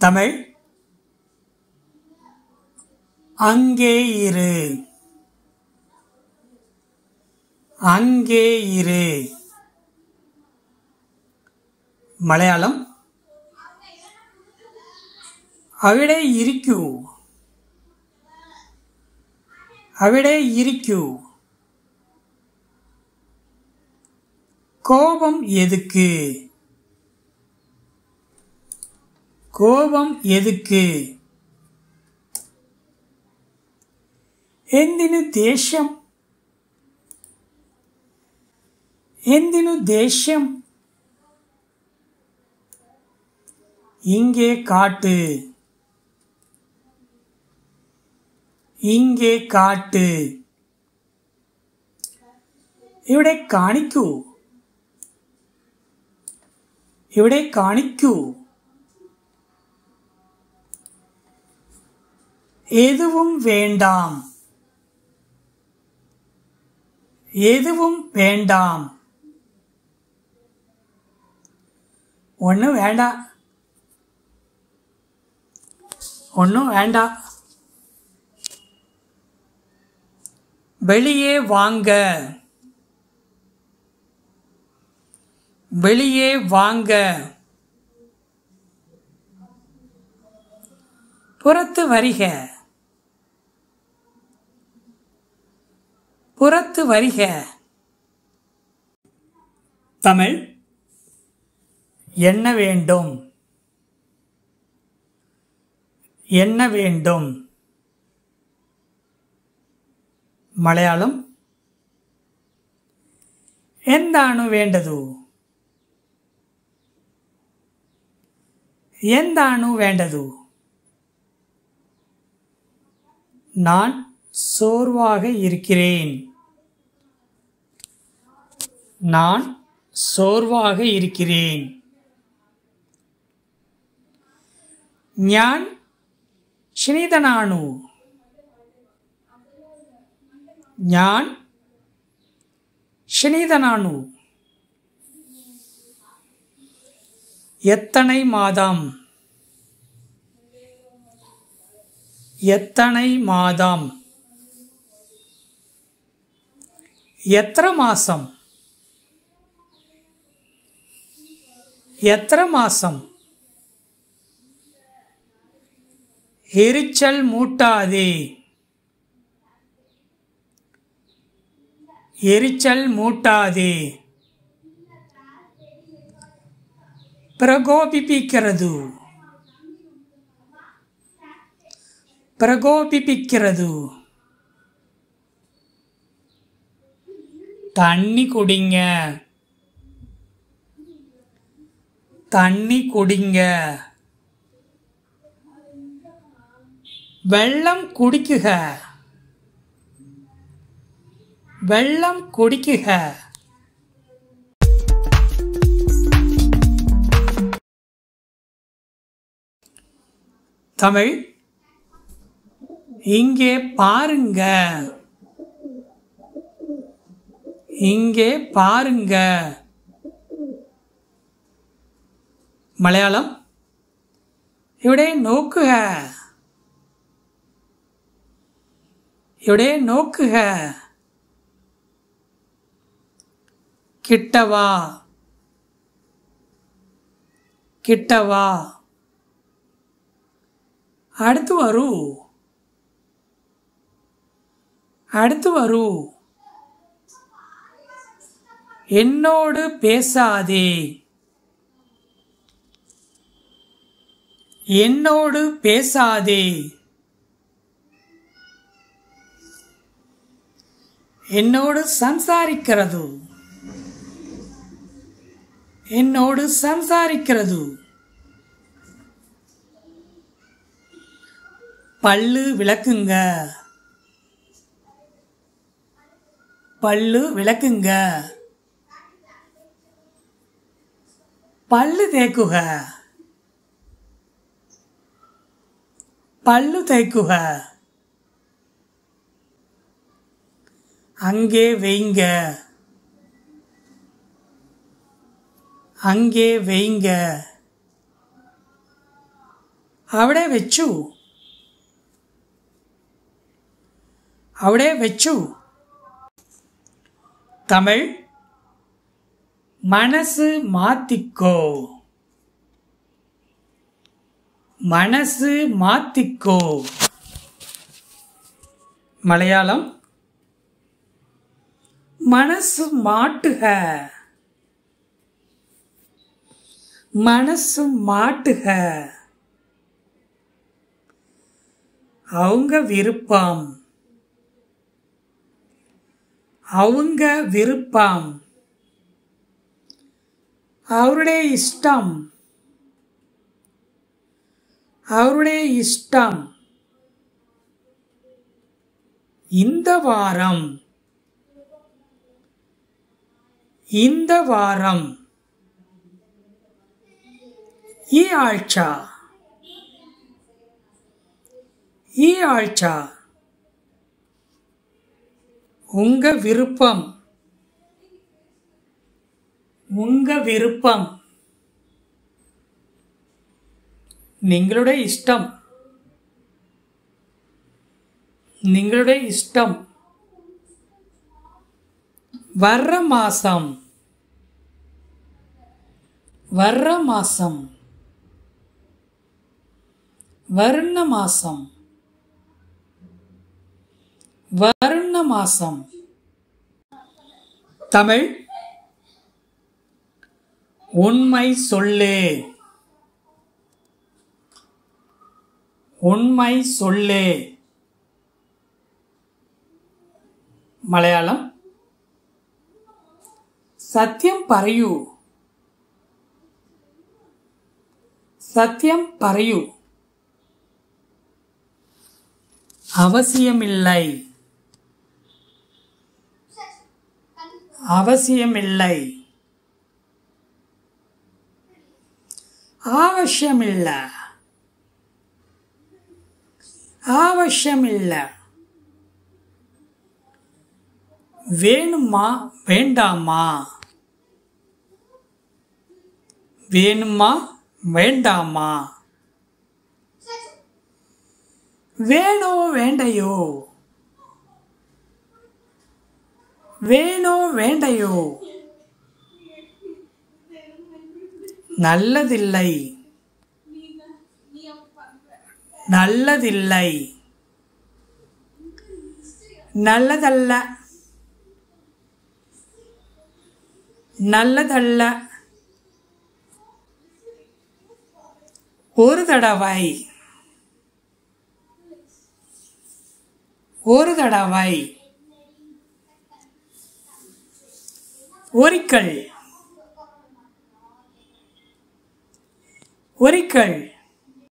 தமிழ் அங்கே இரு அங்கே இரு മലയാളം അവിടെ ഇരിക്കൂ അവിടെ ഇരിക്കൂ கோபம் எதுக்கு கோபம் எதுக்கு എന്തിനു ദേഷ്യം എന്തിനു ദേഷ്യം இங்கே காட்டு ഇങ്ങേ കാട്ട് ഇവിടെ കാണിക്കൂ ഇവിടെ കാണിക്കൂ எதுவும் வேண்டாம். எதுவும் வேண்டாம். ஒன்றும் வேண்டாம் ஒன்றும் வேண்டாம் வெளியே வாங்க. வெளியே வாங்க. புறத்து வருக. புறத்து வருக தமிழ் என்ன வேண்டும் என்ன வேண்டும் മലയാളം എന്താണ് വേണ്ടതു എന്താണ് വേണ്ടതു நான் சோர்வாக இருக்கிறேன் நான் சோர்வாக இருக்கிறேன். ஞான் சினிதனானு ஞான் க்ஷணிதனானு எத்தனை மாதம்? எத்தனை மாதம்? எத்தனை மாதம் எத்திர மாசம்? எரிச்சல் மூட்டாதே. எரிச்சல் மூட்டாதே. பிரகோபிப்பிக்கிறது. பிரகோபிப்பிக்கிறது. தண்ணி குடிங்க. தண்ணி குடிங்க. வெள்ளம் குடிக்குக. வெள்ளம் குடிக்குக. தமிழ் இங்கே பாருங்க. இங்கே பாருங்க. മലയാളം ഇവിടെ നോക്കുക ഇവിടെ നോക്കുക കിട്ടവാ കിട്ടവാ അടുത്ത് വരൂ അടുത്ത് വരൂ എന്നോട് பேசாதே என்னோடு பேசாதே. என்னோடு சம்சாரிக்கிறது. என்னோடு சம்சாரிக்கிறது. பல்லு விளக்குங்க. பல்லு விளக்குங்க. பல்லு தேக்குக. பல்லு தேய்க்குக அங்கே வைங்க அங்கே வைங்க അവിടെ വെച്ചു അവിടെ വെച്ചു തമിഴ് മനസ്സ് മാറ്റിക്കോ மனசு மாத்திக்கோ. மலையாளம் மனசு மாட்டுக. மனசு மாட்டுக. அவங்க விருப்பம். அவங்க விருப்பம். அவருடைய இஷ்டம். அவருடைய இஷ்டம் இந்த வாரம் இந்த வாரம் ഈ ആഴ്ച ഈ ആഴ്ച உங்க விருப்பம் உங்க விருப்பம் നിങ്ങളുടെ ഇഷ്ടം നിങ്ങളുടെ ഇഷ്ടം வர்ற மாசம் வர்ற மாசம் வருண மாசம் வருண மாசம் தமிழ் உண்மை சொல்லு உண்மை சொல்லே. மலையாளம். சத்தியம் பறையு சத்தியம் பறையு அவசியமில்லை. அவசியமில்லை. ஆவசியமில்லை ஆவசியமில்ல வேணுமா வேண்டாமா? வேணுமா வேண்டாமா? வேணோ வேண்டையோ? வேணோ வேண்டையோ? நல்லதில்லை. நல்லதில்லை. நல்லதல்ல. நல்லதல்ல. ஒரு தடவை. ஒரு தடவை. ஒரிக்கல். ஒரிக்கல்.